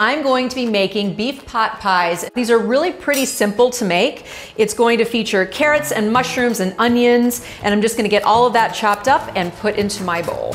I'm going to be making beef pot pies. These are really pretty simple to make. It's going to feature carrots and mushrooms and onions, and I'm just gonna get all of that chopped up and put into my bowl.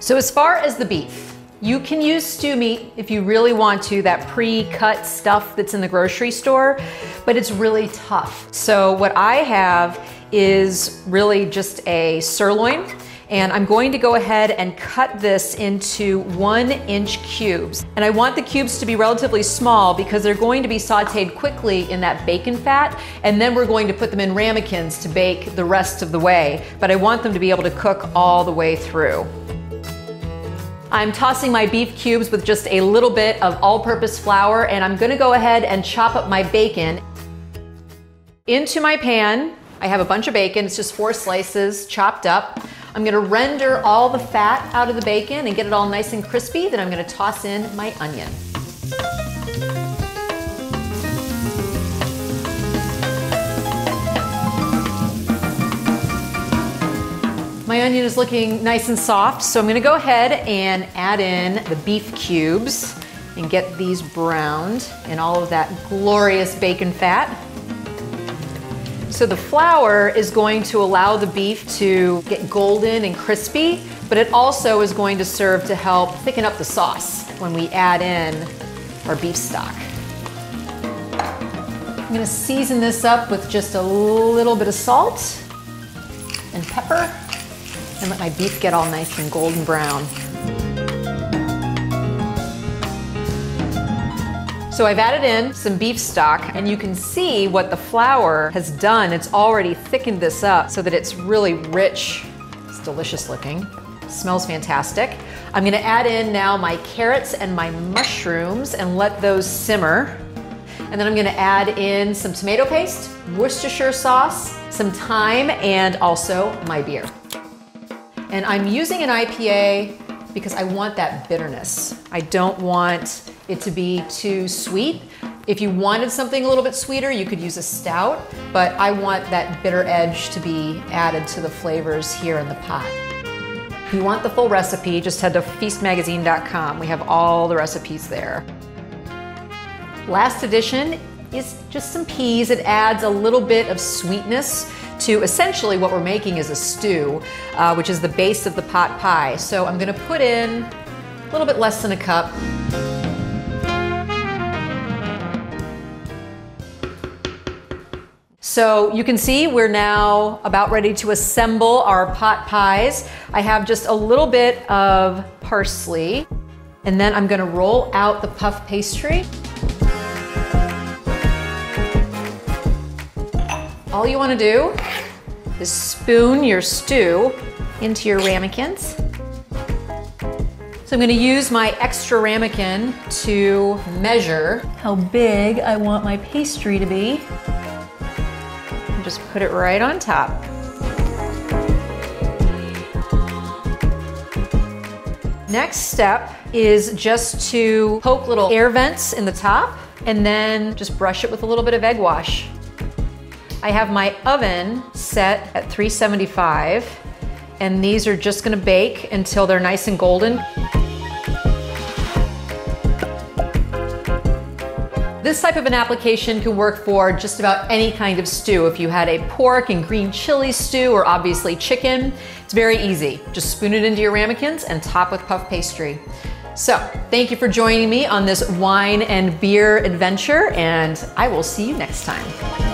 So as far as the beef, you can use stew meat if you really want to, that pre-cut stuff that's in the grocery store, but it's really tough. So what I have is really just a sirloin and I'm going to go ahead and cut this into one inch cubes. And I want the cubes to be relatively small because they're going to be sauteed quickly in that bacon fat, and then we're going to put them in ramekins to bake the rest of the way. But I want them to be able to cook all the way through. I'm tossing my beef cubes with just a little bit of all-purpose flour, and I'm gonna go ahead and chop up my bacon. Into my pan, I have a bunch of bacon, it's just four slices chopped up. I'm gonna render all the fat out of the bacon and get it all nice and crispy. Then I'm gonna toss in my onion. My onion is looking nice and soft, so I'm gonna go ahead and add in the beef cubes and get these browned in all of that glorious bacon fat. So the flour is going to allow the beef to get golden and crispy, but it also is going to serve to help thicken up the sauce when we add in our beef stock. I'm gonna season this up with just a little bit of salt and pepper and let my beef get all nice and golden brown. So I've added in some beef stock and you can see what the flour has done. It's already thickened this up so that it's really rich. It's delicious looking. Smells fantastic. I'm gonna add in now my carrots and my mushrooms and let those simmer. And then I'm gonna add in some tomato paste, Worcestershire sauce, some thyme, and also my beer. And I'm using an IPA because I want that bitterness. I don't want it to be too sweet. If you wanted something a little bit sweeter, you could use a stout, but I want that bitter edge to be added to the flavors here in the pot. If you want the full recipe, just head to feastmagazine.com. We have all the recipes there. Last addition is just some peas. It adds a little bit of sweetness to essentially what we're making is a stew, uh, which is the base of the pot pie. So I'm gonna put in a little bit less than a cup. So you can see we're now about ready to assemble our pot pies. I have just a little bit of parsley and then I'm gonna roll out the puff pastry. All you wanna do is spoon your stew into your ramekins. So I'm gonna use my extra ramekin to measure how big I want my pastry to be. Just put it right on top. Next step is just to poke little air vents in the top and then just brush it with a little bit of egg wash. I have my oven set at 375 and these are just gonna bake until they're nice and golden. This type of an application can work for just about any kind of stew. If you had a pork and green chili stew or obviously chicken, it's very easy. Just spoon it into your ramekins and top with puff pastry. So thank you for joining me on this wine and beer adventure and I will see you next time.